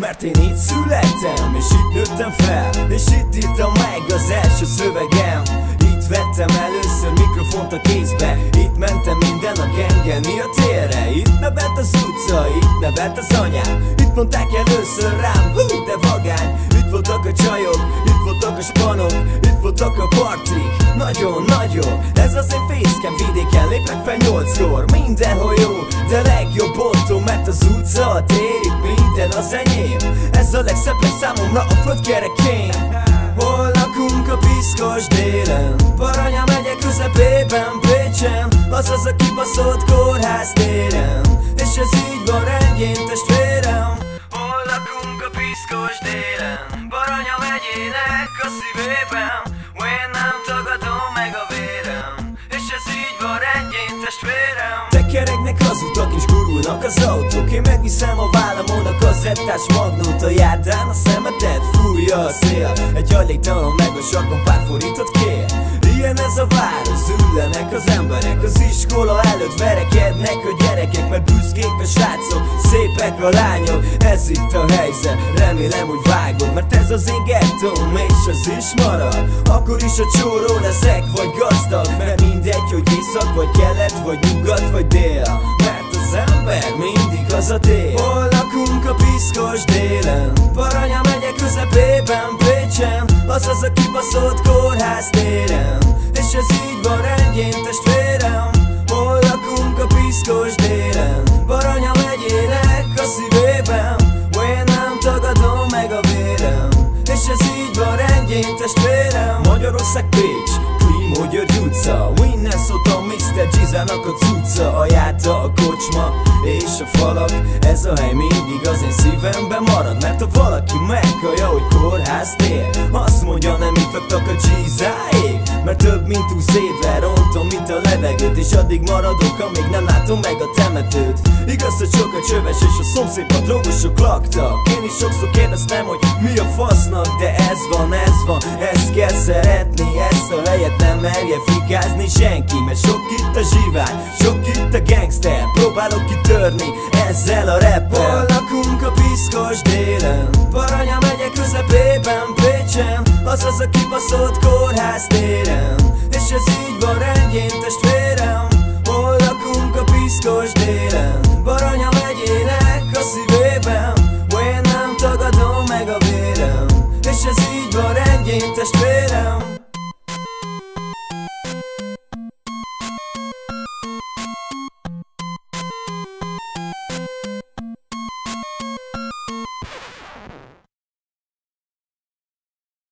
Mert én itt születtem, és itt nőttem fel És itt írtam meg az első szövegem. Itt vettem először mikrofont a kézbe Itt mentem minden a gengeni a térre. Itt nevelt az utca, itt nevelt az anyám. Itt mondták először rám, hú de vagány. Itt voltak a csajok, itt voltak a spanok Itt voltak a partik, nagyon-nagyon legszebb számomra a föld kerekén. Hol lakunk a piszkos délen? Baranya megye közepében Pécsen. Azaz a kibaszott kórház téren. És ez így van rendjén testvérem. Hol lakunk a piszkos délen? Baranya megyének a szívében. Én nem tagadom meg a vérem? És ez így van rendjén testvérem Tekeregnek az utak és gurulnak az autók. Én megviszem a vállamon a kazettás magnót A járdán a szemetet fújja a szél. Egy hajléktalan meg a sarkon pár forintot kér. Ilyen ez a város, üllenek az emberek. Az iskola előtt verekednek a gyerekek Mert büszkék a srácok, szépek a lányok. Ez itt a helyzet, remélem hogy vágod Mert ez az én gettóm, és az is marad. Akkor is a csóró leszek, vagy gazdag Mert mindegy, hogy észak, vagy kelet, vagy nyugat, az a tél Hol lakunk a piszkos délen? Baranya megye közepében Pécsen. Azaz a kibaszott kórház téren. És ez így van rendjén testvérem. Hol lakunk a piszkos délen? Baranya megyének a szívében. Én nem tagadom meg a vérem. És ez így van rendjén testvérem. Magyarország Pécs Klímó György utca. Innen szóltam Mr. Gizának a cucca A járta a kocsma és a falak Ez a hely mindig az én szívemben marad Mert ha valaki meghallja, hogy kórház tér Azt mondja nem itt laktak a Gizáék Mert több mint húsz éve rontom itt a levegőt És addig maradok, amíg nem látom meg a temetőt. Igaz, hogy sok a csöves és a szomszédban drogosok laktak. Én is sokszor kérdeztem, hogy mi a fasznak De ez van, ez van, ezt kell szeretni Ezt a helyet nem merje fikázni senki Mert sok itt a zsivány, sok itt a gangster Próbálok kitörni ezzel a rappel. Lakunk a piszkos délen? Baranya megye közepében Pécsen. Azaz a kibaszott kórház téren. És ez így van rendjén testvérem. Hol lakunk a piszkos délen? Baranya megyének a szívében. Én nem tagadom meg a vérem. És ez így van rendjén testvérem